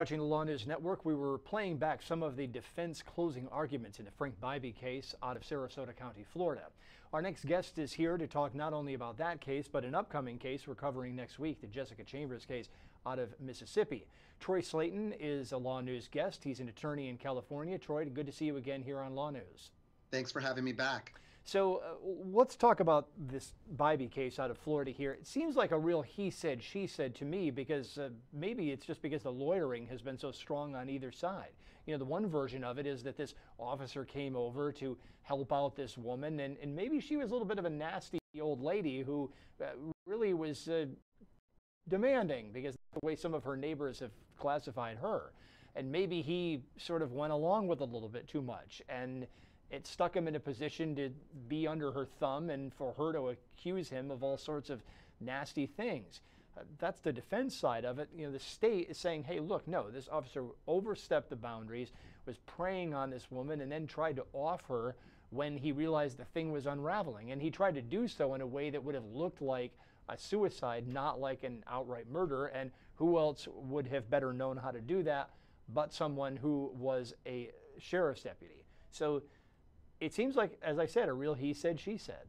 Watching the LawNewz Network, we were playing back some of the defense closing arguments in the Frank Bybee case out of Sarasota County, Florida. Our next guest is here to talk not only about that case, but an upcoming case we're covering next week, the Jessica Chambers case out of Mississippi. Troy Slaten is a LawNewz guest. He's an attorney in California. Troy, good to see you again here on LawNewz. Thanks for having me back. So uh, let's talk about this Bybee case out of Florida here. It seems like a real he said, she said to me because uh, maybe it's just because the lawyering has been so strong on either side. You know, the one version of it is that this officer came over to help out this woman, and, and maybe she was a little bit of a nasty old lady who uh, really was uh, demanding because the way some of her neighbors have classified her. And maybe he sort of went along with a little bit too much. And it stuck him in a position to be under her thumb and for her to accuse him of all sorts of nasty things. Uh, that's the defense side of it. You know, the state is saying, hey, look, no, this officer overstepped the boundaries, was preying on this woman, and then tried to off her when he realized the thing was unraveling. And he tried to do so in a way that would have looked like a suicide, not like an outright murder. And who else would have better known how to do that but someone who was a sheriff's deputy? So it seems like, as I said, a real he said, she said.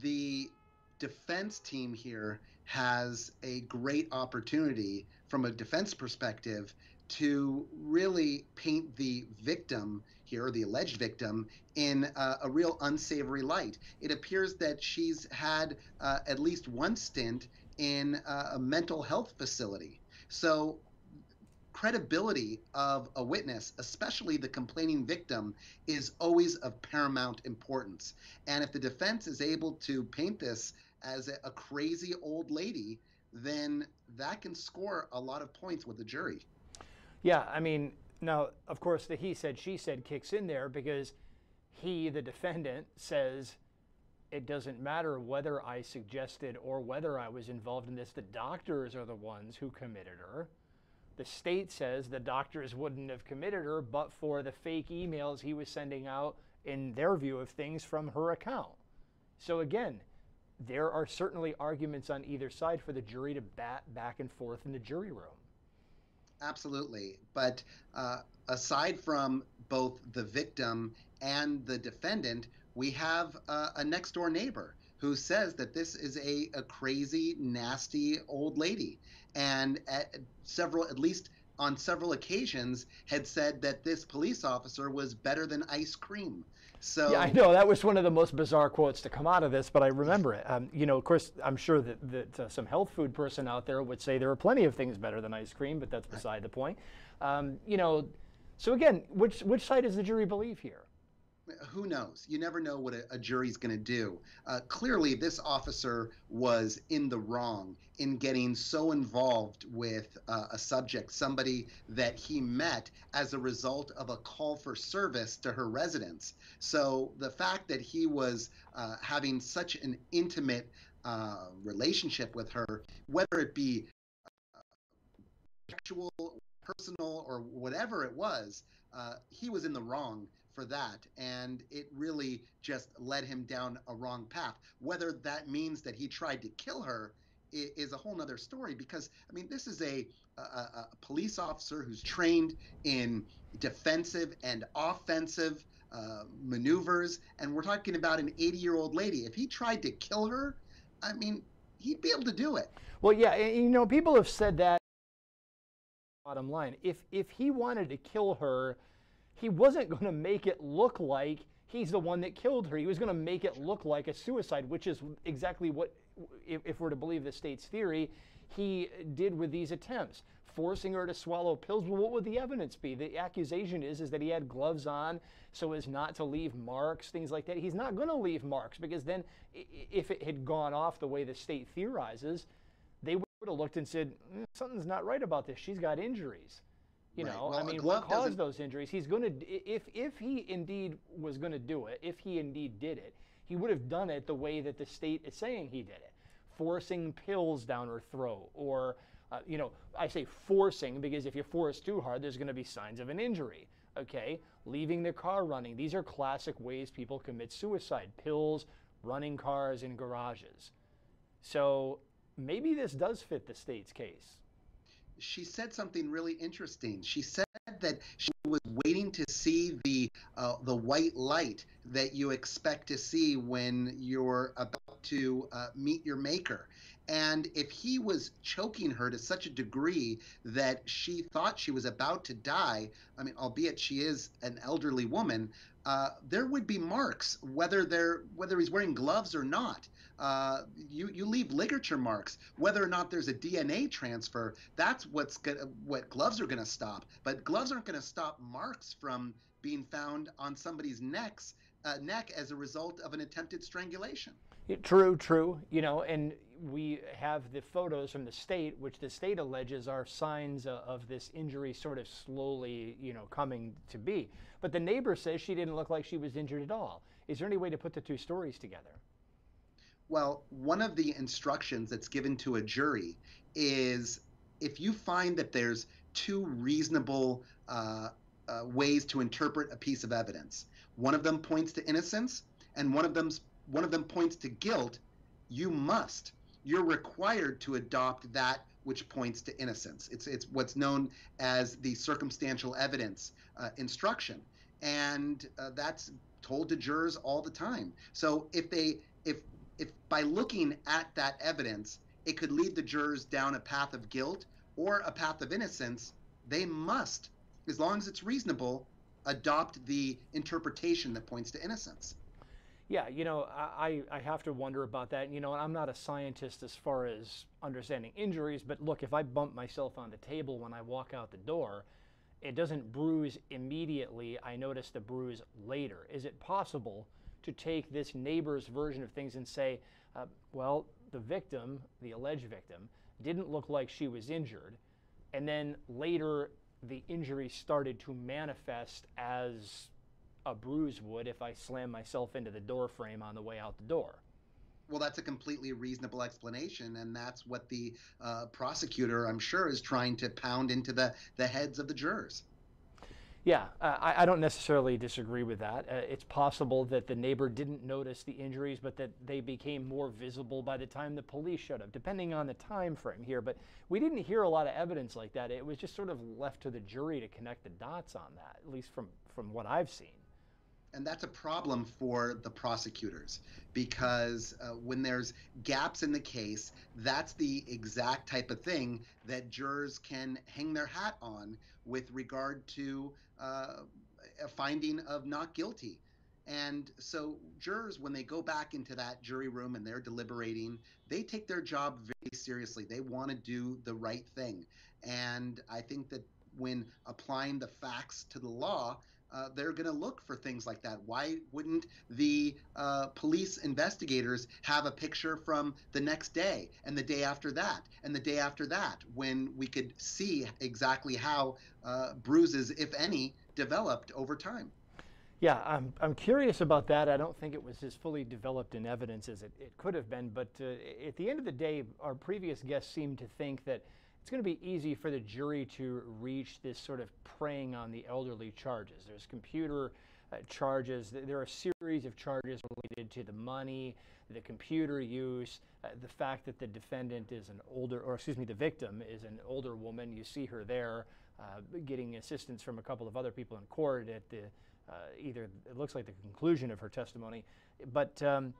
The defense team here has a great opportunity from a defense perspective to really paint the victim here, the alleged victim, in a real unsavory light. It appears that she's had uh, at least one stint in uh, a mental health facility. So credibility of a witness, especially the complaining victim, is always of paramount importance. And if the defense is able to paint this as a, crazy old lady, then that can score a lot of points with the jury. Yeah, I mean, now, of course, the he said, she said kicks in there because he, the defendant, says, it doesn't matter whether I suggested or whether I was involved in this. The doctors are the ones who committed her. The state says the doctors wouldn't have committed her but for the fake emails he was sending out, in their view of things, from her account. So again, there are certainly arguments on either side for the jury to bat back and forth in the jury room. Absolutely. But uh, aside from both the victim and the defendant, we have uh, a next door neighbor who says that this is a, a crazy, nasty old lady. And at several, at least on several occasions had said that this police officer was better than ice cream. So yeah, I know that was one of the most bizarre quotes to come out of this, but I remember it. Um, you know, of course, I'm sure that, that uh, some health food person out there would say there are plenty of things better than ice cream, but that's beside the point. Um, you know, so again, which which side does the jury believe here? Who knows? You never know what a, a jury's going to do. Uh, clearly, this officer was in the wrong in getting so involved with uh, a subject, somebody that he met as a result of a call for service to her residence. So the fact that he was uh, having such an intimate uh, relationship with her, whether it be uh, sexual personal or whatever it was, uh, he was in the wrong for that. And it really just led him down a wrong path. Whether that means that he tried to kill her is a whole nother story because I mean this is a, a, a police officer who's trained in defensive and offensive uh, maneuvers, and we're talking about an 80 year old lady. If he tried to kill her, I mean he'd be able to do it. Well, yeah, you know people have said that Bottom line, if if he wanted to kill her, he wasn't going to make it look like he's the one that killed her. He was going to make it look like a suicide, which is exactly what, if, if, we're to believe the state's theory, he did with these attempts, forcing her to swallow pills. Well, what would the evidence be? The accusation is is that he had gloves on so as not to leave marks, things like that. He's not going to leave marks because then, if it had gone off the way the state theorizes, they would have looked and said, mm, something's not right about this. She's got injuries. You right. know, well, I mean, what caused those injuries? He's going to, if, if he indeed was going to do it, if he indeed did it, he would have done it the way that the state is saying he did it forcing pills down her throat or uh, you know i say forcing because if you force too hard there's going to be signs of an injury okay leaving the car running these are classic ways people commit suicide pills running cars in garages so maybe this does fit the state's case. She said something really interesting. She said that she was waiting to see the uh, the white light that you expect to see when you're about to uh, meet your maker. And if he was choking her to such a degree that she thought she was about to die, I mean, albeit she is an elderly woman, uh, there would be marks, whether they're whether he's wearing gloves or not. Uh, you you leave ligature marks, whether or not there's a DNA transfer. That's what's gonna, what gloves are going to stop. But gloves aren't going to stop marks from being found on somebody's necks uh, neck as a result of an attempted strangulation. True, true. You know, and we have the photos from the state, which the state alleges are signs of this injury sort of slowly, you know, coming to be. But the neighbor says she didn't look like she was injured at all. Is there any way to put the two stories together? Well, one of the instructions that's given to a jury is if you find that there's two reasonable uh, uh, ways to interpret a piece of evidence, one of them points to innocence, and one of them's one of them points to guilt. You must, you're required to adopt that which points to innocence. It's it's what's known as the circumstantial evidence uh, instruction, and uh, that's told to jurors all the time. So if they if if by looking at that evidence, it could lead the jurors down a path of guilt or a path of innocence, they must, as long as it's reasonable, adopt the interpretation that points to innocence. Yeah, you know, I, I have to wonder about that. You know, I'm not a scientist as far as understanding injuries, but look, if I bump myself on the table when I walk out the door, it doesn't bruise immediately. I notice the bruise later. Is it possible to take this neighbor's version of things and say, uh, well, the victim, the alleged victim, didn't look like she was injured, and then later the injury started to manifest as a bruise would if I slam myself into the door frame on the way out the door. Well, that's a completely reasonable explanation, and that's what the uh, prosecutor, I'm sure, is trying to pound into the, the heads of the jurors. Yeah, uh, I, I, don't necessarily disagree with that. Uh, it's possible that the neighbor didn't notice the injuries, but that they became more visible by the time the police showed up, depending on the time frame here. But we didn't hear a lot of evidence like that. It was just sort of left to the jury to connect the dots on that, at least from, from what I've seen. And that's a problem for the prosecutors because uh, when there's gaps in the case, that's the exact type of thing that jurors can hang their hat on with regard to uh, a finding of not guilty. And so jurors, when they go back into that jury room and they're deliberating, they take their job very seriously. They want to do the right thing. And I think that when applying the facts to the law, uh, they're going to look for things like that. Why wouldn't the uh, police investigators have a picture from the next day and the day after that and the day after that when we could see exactly how uh, bruises, if any, developed over time? Yeah, I'm, I'm curious about that. I don't think it was as fully developed in evidence as it, it could have been. But uh, at the end of the day, our previous guests seemed to think that it's going to be easy for the jury to reach this sort of preying on the elderly charges. There's computer uh, charges, there are a series of charges related to the money, the computer use, uh, the fact that the defendant is an older, or excuse me, the victim is an older woman. You see her there uh, getting assistance from a couple of other people in court at the uh, either, it looks like the conclusion of her testimony. But um,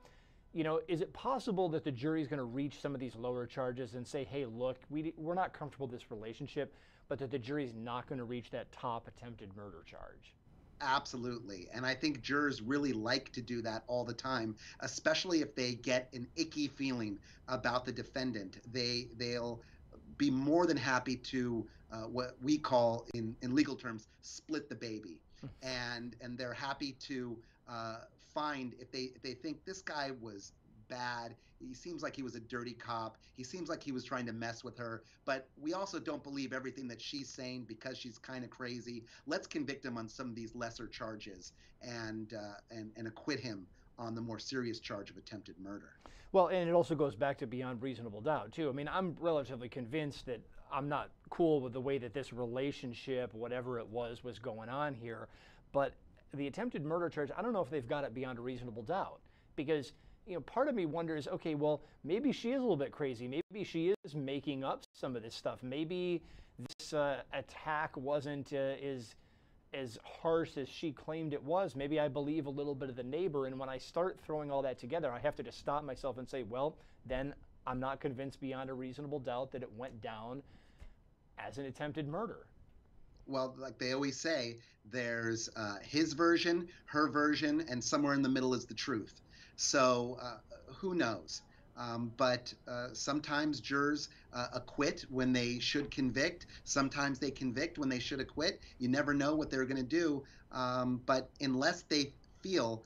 you know, is it possible that the jury is going to reach some of these lower charges and say, hey, look, we, we're not comfortable with this relationship, but that the jury is not going to reach that top attempted murder charge? Absolutely. And I think jurors really like to do that all the time, especially if they get an icky feeling about the defendant. They they'll be more than happy to uh, what we call in, in legal terms split the baby. and and they're happy to uh, find if they if they think this guy was bad. He seems like he was a dirty cop. He seems like he was trying to mess with her. But we also don't believe everything that she's saying because she's kind of crazy. Let's convict him on some of these lesser charges and uh, and and acquit him on the more serious charge of attempted murder. Well, and it also goes back to beyond reasonable doubt too. I mean, I'm relatively convinced that I'm not cool with the way that this relationship, whatever it was, was going on here. But the attempted murder charge, I don't know if they've got it beyond a reasonable doubt because you know, part of me wonders, okay, well, maybe she is a little bit crazy. Maybe she is making up some of this stuff. Maybe this uh, attack wasn't uh, as as harsh as she claimed it was. Maybe I believe a little bit of the neighbor. And when I start throwing all that together, I have to just stop myself and say, well, then I'm not convinced beyond a reasonable doubt that it went down as an attempted murder. Well, like they always say, there's uh, his version, her version, and somewhere in the middle is the truth. So uh, who knows? Um, but uh, sometimes jurors uh, acquit when they should convict. Sometimes they convict when they should acquit. You never know what they're going to do. Um, but unless they feel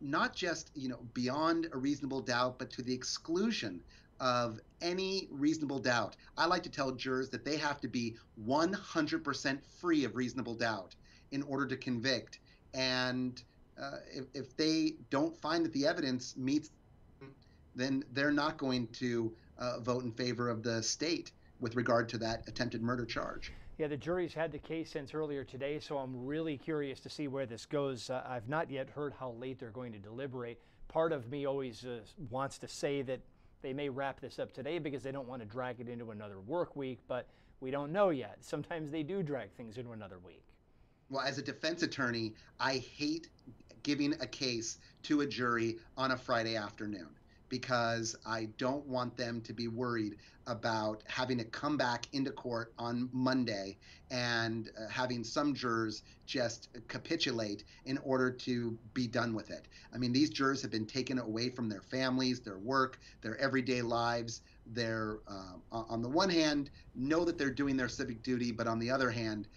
not just you know beyond a reasonable doubt, but to the exclusion of any reasonable doubt, I like to tell jurors that they have to be 100% free of reasonable doubt in order to convict. And uh, if, if they don't find that the evidence meets then they're not going to uh, vote in favor of the state with regard to that attempted murder charge. Yeah, the jury's had the case since earlier today, so I'm really curious to see where this goes. Uh, I've not yet heard how late they're going to deliberate. Part of me always uh, wants to say that they may wrap this up today because they don't want to drag it into another work week, but we don't know yet. Sometimes they do drag things into another week. Well, as a defense attorney, I hate giving a case to a jury on a Friday afternoon because I don't want them to be worried about having to come back into court on Monday and uh, having some jurors just capitulate in order to be done with it. I mean, these jurors have been taken away from their families, their work, their everyday lives. They're, uh, on the one hand, know that they're doing their civic duty, but on the other hand,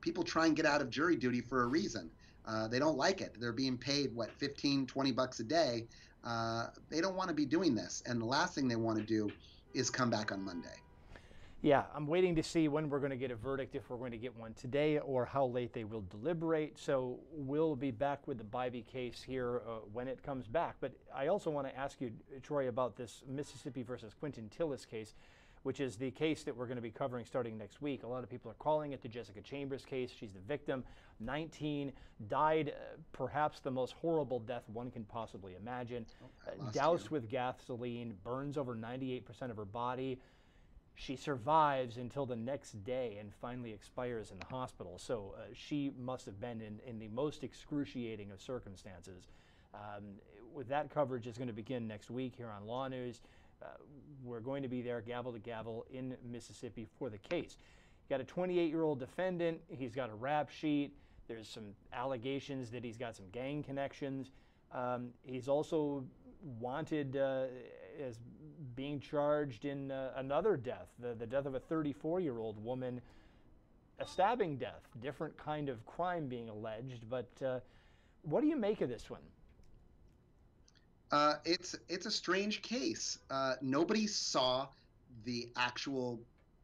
people try and get out of jury duty for a reason. Uh, they don't like it. They're being paid, what, 15, 20 bucks a day. Uh, they don't want to be doing this. And the last thing they want to do is come back on Monday. Yeah, I'm waiting to see when we're going to get a verdict, if we're going to get one today, or how late they will deliberate. So we'll be back with the Bybee case here uh, when it comes back. But I also want to ask you, Troy, about this Mississippi versus Quentin Tillis case which is the case that we're going to be covering starting next week. A lot of people are calling it the Jessica Chambers case. She's the victim, 19, died uh, perhaps the most horrible death one can possibly imagine. Oh, uh, doused you. with gasoline, burns over 98% of her body. She survives until the next day and finally expires in the hospital. So uh, she must have been in, in the most excruciating of circumstances. Um, with that coverage is going to begin next week here on LawNewz. Uh, we're going to be there gavel to gavel in Mississippi for the case. You got a 28 year old defendant, he's got a rap sheet, there's some allegations that he's got some gang connections. Um, he's also wanted uh, as being charged in uh, another death, the, the death of a 34 year old woman, a stabbing death, different kind of crime being alleged. But uh, what do you make of this one? Uh, it's it's a strange case. Uh, nobody saw the actual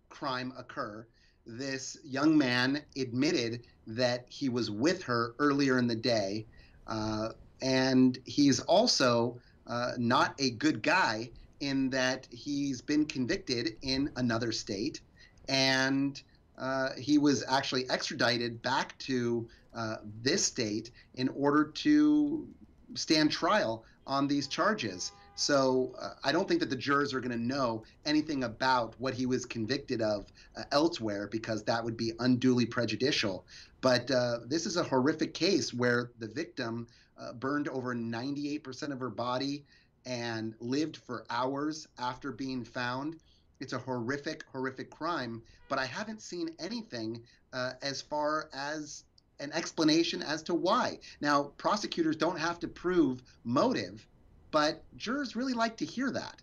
crime occur. This young man admitted that he was with her earlier in the day, uh, and he's also uh, not a good guy in that he's been convicted in another state, and uh, he was actually extradited back to this state in order to stand trial on these charges. So uh, I don't think that the jurors are going to know anything about what he was convicted of uh, elsewhere because that would be unduly prejudicial. But uh, this is a horrific case where the victim uh, burned over 98% of her body and lived for hours after being found. It's a horrific, horrific crime, but I haven't seen anything uh, as far as an explanation as to why. Now, prosecutors don't have to prove motive, but jurors really like to hear that.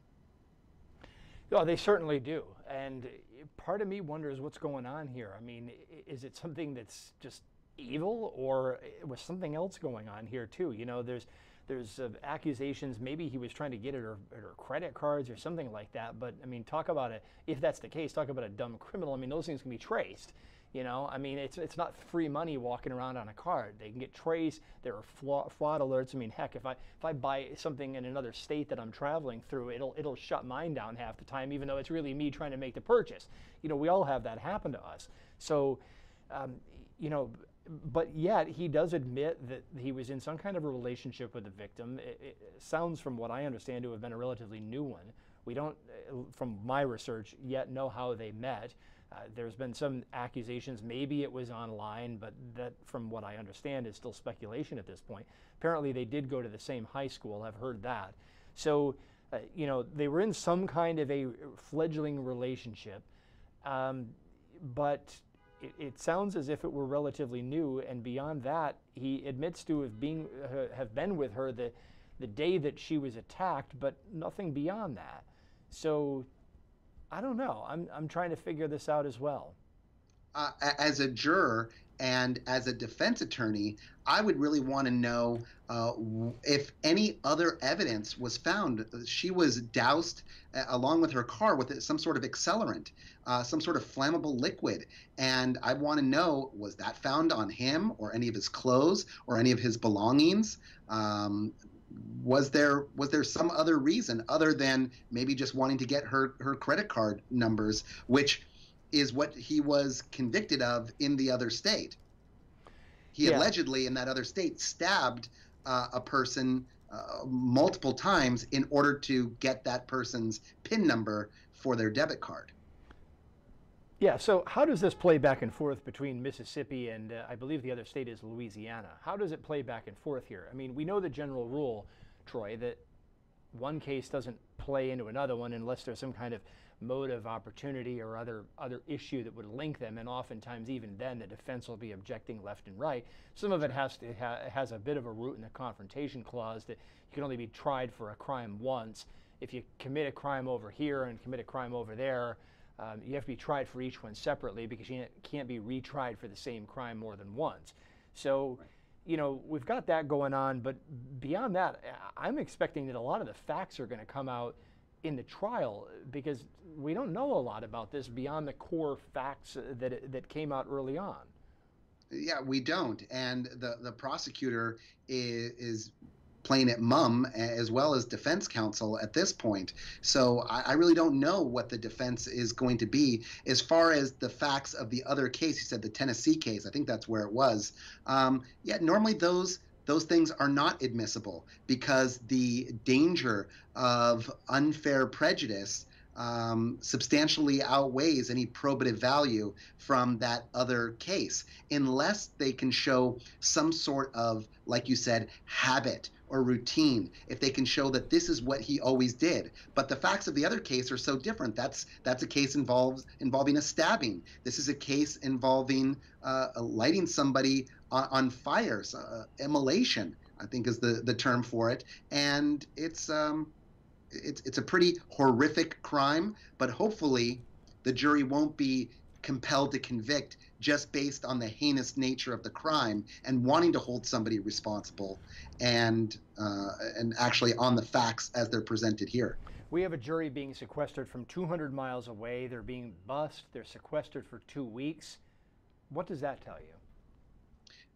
Oh, they certainly do. And part of me wonders what's going on here. I mean, is it something that's just evil or was something else going on here too? You know, there's there's uh, accusations maybe he was trying to get her, at her, credit cards or something like that. But I mean, talk about it. If that's the case, talk about a dumb criminal. I mean, those things can be traced. You know, I mean, it's it's not free money walking around on a card. They can get traced. There are fraud alerts. I mean, heck, if I if I buy something in another state that I'm traveling through, it'll it'll shut mine down half the time, even though it's really me trying to make the purchase. You know, we all have that happen to us. So, um, you know, but yet he does admit that he was in some kind of a relationship with the victim. It, it, sounds, from what I understand, to have been a relatively new one. We don't, uh, from my research, yet know how they met. Uh, there's been some accusations, maybe it was online, but that, from what I understand, is still speculation at this point. Apparently, they did go to the same high school. I've heard that. So, uh, you know, they were in some kind of a fledgling relationship, um, but it, it, sounds as if it were relatively new. And beyond that, he admits to have, being, uh, have been with her the, the day that she was attacked, but nothing beyond that. So I don't know. I'm, I'm trying to figure this out as well. Uh, as a juror and as a defense attorney, I would really want to know uh, if any other evidence was found. She was doused uh, along with her car with some sort of accelerant, uh, some sort of flammable liquid. And I want to know was that found on him or any of his clothes or any of his belongings? Um, was there was there some other reason other than maybe just wanting to get her her credit card numbers, which is what he was convicted of in the other state. He yeah. allegedly in that other state stabbed uh, a person uh, multiple times in order to get that person's PIN number for their debit card. Yeah, so how does this play back and forth between Mississippi and uh, I believe the other state is Louisiana? How does it play back and forth here? I mean, we know the general rule, Troy, that one case doesn't play into another one unless there's some kind of motive, opportunity, or other other issue that would link them. And oftentimes, even then, the defense will be objecting left and right. Some of it has to ha has a bit of a root in the confrontation clause that you can only be tried for a crime once. If you commit a crime over here and commit a crime over there, um, you have to be tried for each one separately because you can't be retried for the same crime more than once. So, right. you know, we've got that going on, but beyond that, I'm expecting that a lot of the facts are going to come out in the trial because we don't know a lot about this beyond the core facts that that came out early on. Yeah, we don't, and the the prosecutor is, is playing at mum as well as defense counsel at this point. So I, I, really don't know what the defense is going to be as far as the facts of the other case. You said the Tennessee case. I think that's where it was. Um, yeah, normally those those things are not admissible because the danger of unfair prejudice um, substantially outweighs any probative value from that other case, unless they can show some sort of, like you said, habit or routine if they can show that this is what he always did. But the facts of the other case are so different. That's that's a case involves involving a stabbing. This is a case involving uh, lighting somebody on, on fires uh, immolation i think is the the term for it. And it's um it's it's a pretty horrific crime but hopefully the jury won't be compelled to convict just based on the heinous nature of the crime and wanting to hold somebody responsible and uh, and actually on the facts as they're presented here. We have a jury being sequestered from 200 miles away. They're being bussed. They're sequestered for two weeks. What does that tell you?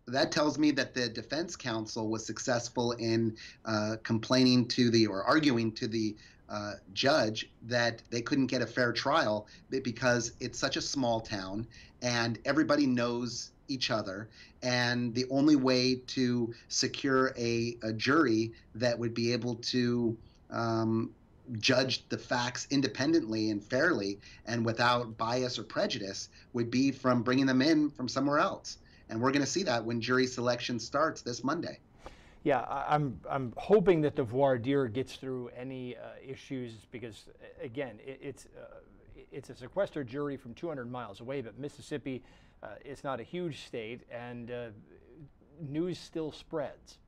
that tells me that the defense counsel was successful in uh, complaining to the or arguing to the uh, judge that they couldn't get a fair trial because it's such a small town and everybody knows each other. And the only way to secure a, a jury that would be able to um, judge the facts independently and fairly and without bias or prejudice would be from bringing them in from somewhere else. And we're going to see that when jury selection starts this Monday. Yeah, I'm, I'm hoping that the voir dire gets through any uh, issues because, again, it, it's, uh, it's a sequestered jury from 200 miles away, but Mississippi uh, is not a huge state, and uh, news still spreads.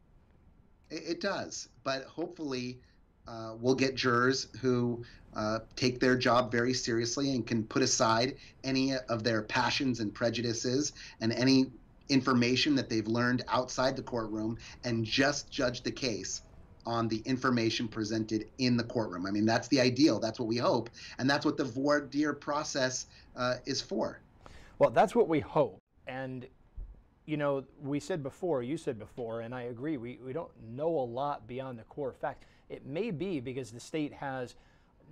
It, it does, but hopefully uh, we'll get jurors who uh, take their job very seriously and can put aside any of their passions and prejudices and any information that they've learned outside the courtroom and just judge the case on the information presented in the courtroom. I mean, that's the ideal. That's what we hope. And that's what the voir dire process uh, is for. Well, that's what we hope. And, you know, we said before, you said before, and I agree, we, we don't know a lot beyond the core facts. It may be because the state has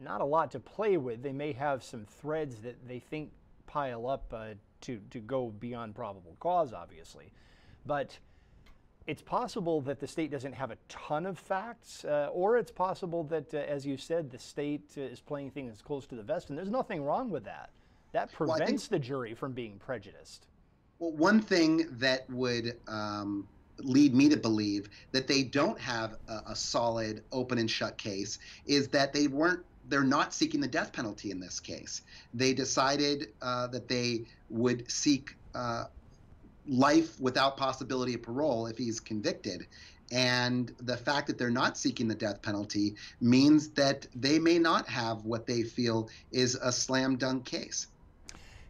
not a lot to play with. They may have some threads that they think pile up uh, to, to go beyond probable cause, obviously. But it's possible that the state doesn't have a ton of facts, uh, or it's possible that, uh, as you said, the state is playing things close to the vest, and there's nothing wrong with that. That prevents well, think, the jury from being prejudiced. Well, one thing that would um, lead me to believe that they don't have a, a, solid open and shut case is that they weren't they're not seeking the death penalty in this case. They decided uh, that they would seek uh, life without possibility of parole if he's convicted. And the fact that they're not seeking the death penalty means that they may not have what they feel is a slam dunk case.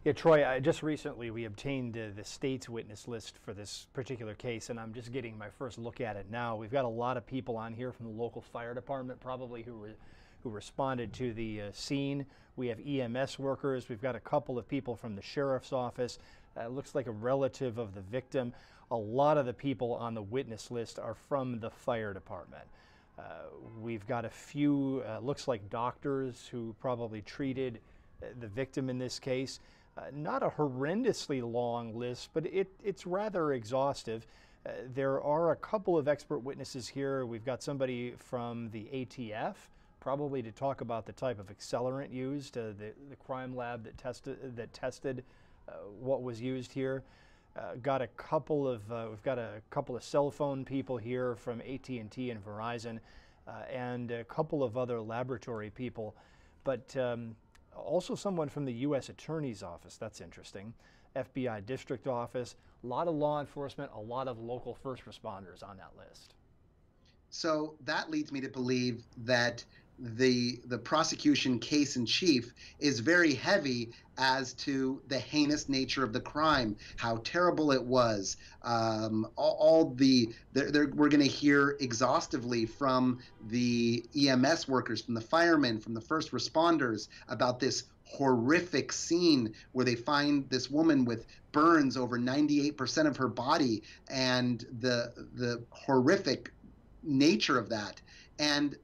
Yeah, Troy, I, just recently we obtained uh, the state's witness list for this particular case, and I'm just getting my first look at it now. We've got a lot of people on here from the local fire department, probably who were who responded to the uh, scene. We have EMS workers. We've got a couple of people from the sheriff's office. Uh, looks like a relative of the victim. A lot of the people on the witness list are from the fire department. Uh, we've got a few, uh, looks like doctors who probably treated uh, the victim in this case. Uh, not a horrendously long list, but it, it's rather exhaustive. Uh, there are a couple of expert witnesses here. We've got somebody from the ATF, probably to talk about the type of accelerant used, uh, the, the crime lab that tested, that tested uh, what was used here. Uh, got a couple of, uh, we've got a couple of cell phone people here from AT&T and Verizon, and a couple of other laboratory people. But um, also someone from the U.S. Attorney's Office. That's interesting. FBI District Office. A lot of law enforcement, a lot of local first responders on that list. So that leads me to believe that the the prosecution case in chief is very heavy as to the heinous nature of the crime, how terrible it was. Um, all, all, the they're, they're, we're going to hear exhaustively from the EMS workers, from the firemen, from the first responders about this horrific scene where they find this woman with burns over 98% of her body and the the horrific nature of that and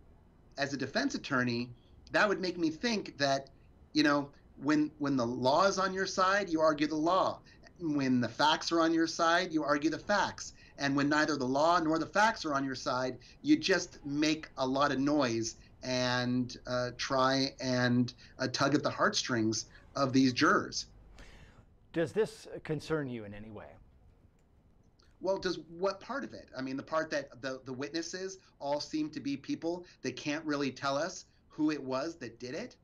as a defense attorney, that would make me think that, you know, when when the law is on your side, you argue the law. When the facts are on your side, you argue the facts. And when neither the law nor the facts are on your side, you just make a lot of noise and uh, try and uh, tug at the heartstrings of these jurors. Does this concern you in any way? Well, does what part of it? I mean, the part that the, the witnesses all seem to be people that can't really tell us who it was that did it?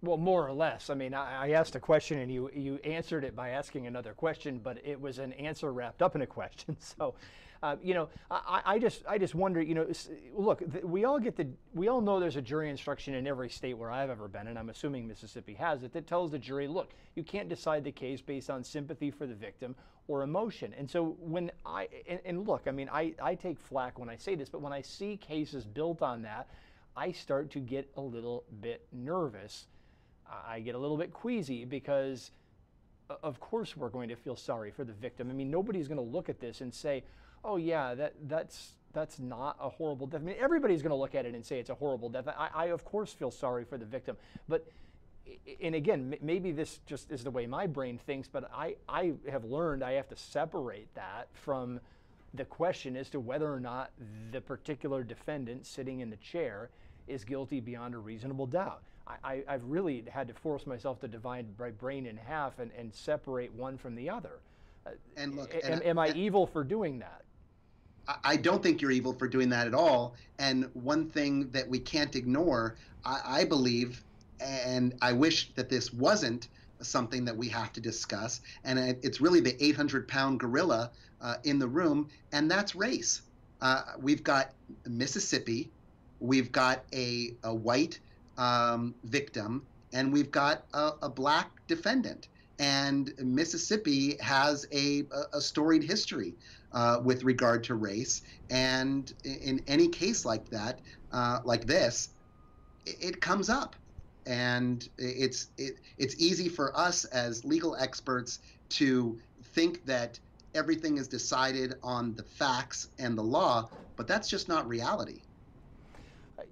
Well, more or less. I mean, I, I, asked a question and you, you answered it by asking another question, but it was an answer wrapped up in a question. So, uh, you know, I, I, just I just wonder, you know, look, we all get the we all know there's a jury instruction in every state where I've ever been, and I'm assuming Mississippi has it, that tells the jury, look, you can't decide the case based on sympathy for the victim or emotion. And so when I and, and look, I mean, I, I take flack when I say this, but when I see cases built on that, I start to get a little bit nervous. I get a little bit queasy because of course we're going to feel sorry for the victim. I mean, nobody's going to look at this and say, oh yeah, that that's that's not a horrible death. I mean, everybody's going to look at it and say it's a horrible death. I, I of course feel sorry for the victim, but and again, maybe this just is the way my brain thinks, but I, I have learned I have to separate that from the question as to whether or not the particular defendant sitting in the chair is guilty beyond a reasonable doubt. I, I, have really had to force myself to divide my brain in half and, and separate one from the other. Uh, and look, am, and, am I and, evil for doing that? I don't think you're evil for doing that at all. And one thing that we can't ignore, I, I believe, and I wish that this wasn't something that we have to discuss, and it's really the 800 pound gorilla uh, in the room, and that's race. Uh, we've got Mississippi, we've got a, a white um, victim, and we've got a, a black defendant and Mississippi has a, a storied history uh, with regard to race. And in any case like that, uh, like this, it, comes up, and it's it, it's easy for us as legal experts to think that everything is decided on the facts and the law, but that's just not reality.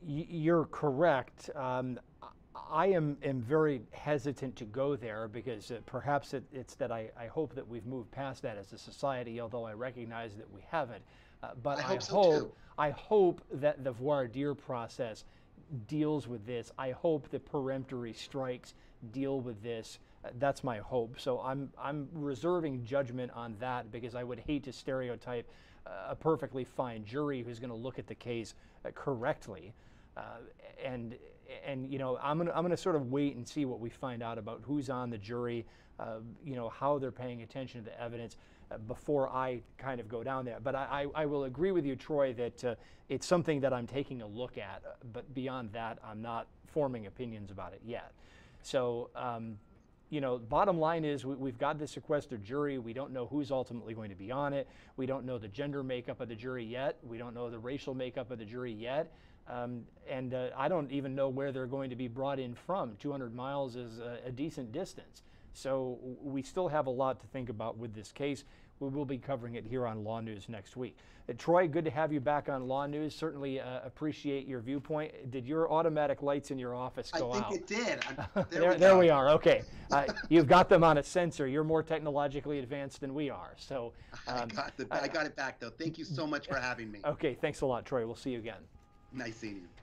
You're correct. Um, I am, am very hesitant to go there because uh, perhaps it, it's that I, I hope that we've moved past that as a society, although I recognize that we haven't. Uh, but I, hope, I so hope I hope that the voir dire process deals with this. I hope the peremptory strikes deal with this. Uh, that's my hope. So I'm I'm reserving judgment on that because I would hate to stereotype uh, a perfectly fine jury who's going to look at the case uh, correctly. Uh, and and you know I'm gonna I'm gonna sort of wait and see what we find out about who's on the jury, uh, you know how they're paying attention to the evidence uh, before I kind of go down there. But I, I, I will agree with you, Troy, that uh, it's something that I'm taking a look at. Uh, but beyond that, I'm not forming opinions about it yet. So. Um, you know, bottom line is we, have got the sequestered jury. We don't know who's ultimately going to be on it. We don't know the gender makeup of the jury yet. We don't know the racial makeup of the jury yet. Um, and uh, I don't even know where they're going to be brought in from. 200 miles is a, a, decent distance. So we still have a lot to think about with this case. We will be covering it here on LawNewz next week. Uh, Troy, good to have you back on LawNewz. Certainly uh, appreciate your viewpoint. Did your automatic lights in your office go out? I think it did. there, there, we, there we, are. Okay. Uh, you've got them on a sensor. You're more technologically advanced than we are. So um, I, got the, I got it back, though. Thank you so much for having me. Okay. Thanks a lot, Troy. We'll see you again. Nice seeing you.